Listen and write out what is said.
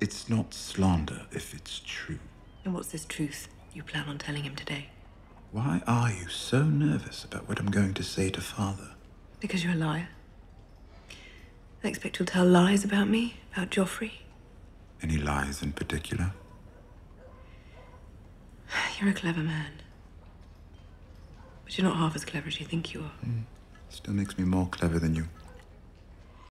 It's not slander if it's true. And what's this truth you plan on telling him today? Why are you so nervous about what I'm going to say to father? Because you're a liar. I expect you'll tell lies about me, about Joffrey. Any lies in particular? You're a clever man. But you're not half as clever as you think you are. Hmm. Still makes me more clever than you.